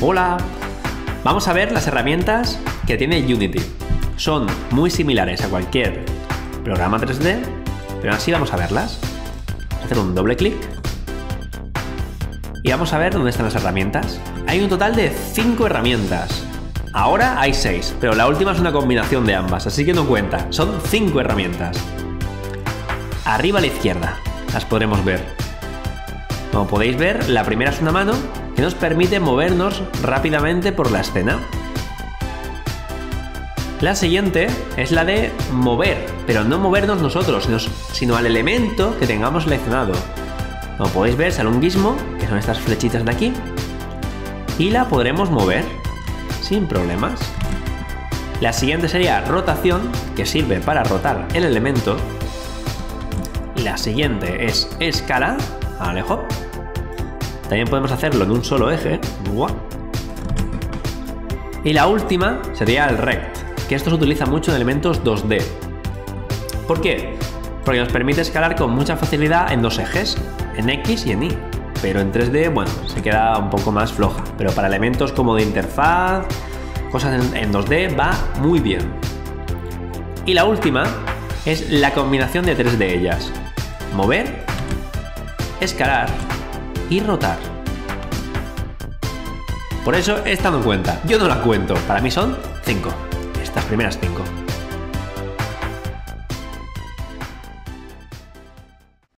Hola. Vamos a ver las herramientas que tiene Unity. Son muy similares a cualquier programa 3D, pero así vamos a verlas. Hacer un doble clic y vamos a ver dónde están las herramientas. Hay un total de 5 herramientas. Ahora hay 6, pero la última es una combinación de ambas, así que no cuenta. Son 5 herramientas. Arriba a la izquierda las podremos ver. Como podéis ver, la primera es una mano que nos permite movernos rápidamente por la escena. La siguiente es la de mover, pero no movernos nosotros, sino, al elemento que tengamos seleccionado. Como podéis ver, sale un que son estas flechitas de aquí, y la podremos mover sin problemas. La siguiente sería rotación, que sirve para rotar el elemento. La siguiente es escala, vale, hop. También podemos hacerlo en un solo eje. Y la última sería el rect, que esto se utiliza mucho en elementos 2D. ¿Por qué? Porque nos permite escalar con mucha facilidad en dos ejes, en X y en Y. Pero en 3D, bueno, se queda un poco más floja. Pero para elementos como de interfaz, cosas en, 2D, va muy bien. Y la última es la combinación de tres de ellas. Mover, escalar y rotar. Por eso esta no cuenta. Yo no la cuento. Para mí son 5. Estas primeras 5.